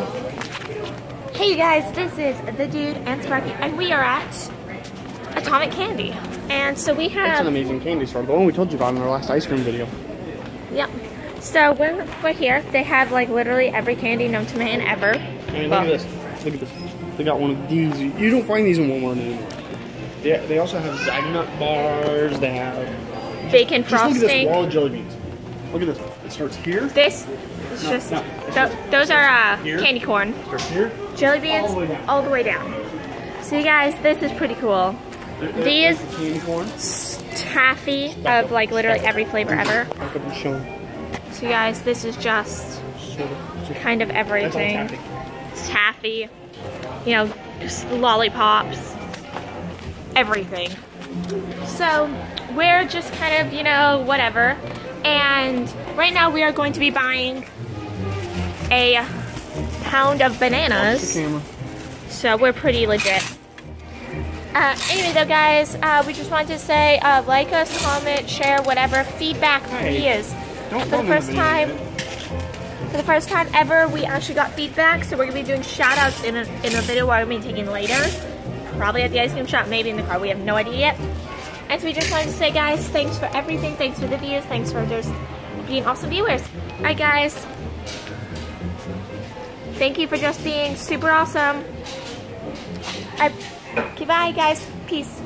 go. Hey you guys, this is the dude and Sparky, and we are at Atomic Candy. And so we have... It's an amazing candy store. The one we told you about in our last ice cream video. yep. So we're, we're here. They have like literally every candy known to man ever. I mean, look at this. Look at this. They got one of these. You don't find these in Walmart anymore. They, they also have Zagnut bars. They have. Bacon Just look at this wall of jelly beans. Look at this. It starts here. This is No, just, no. tho- those are uh, candy corn. Starts here. Jelly beans All the way down. all the way down. So you guys, this is pretty cool. There- there- These- candy corn. Taffy of like literally every flavor ever. Back up and show 'em. So you guys, this is just Show them. Show- kind of everything. taffy. It's taffy, you know, just lollipops, everything. So we're just kind of, you know, whatever. And right now we are going to be buying a pound of bananas. So we're pretty legit. Uh, anyway though guys, uh, we just wanted to say uh, like us, comment, share, whatever, feedback, Hey, ideas. Don't For the first time, for the first time ever, we actually got feedback, so we're gonna be doing shout outs in a, in a video we're gonna be taking later. Probably at the ice cream shop, maybe in the car, we have no idea yet. And so we just wanted to say, guys, thanks for everything, thanks for the views, thanks for just being awesome viewers. Alright, guys. Thank you for just being super awesome. Alright, okay, bye, guys. Peace.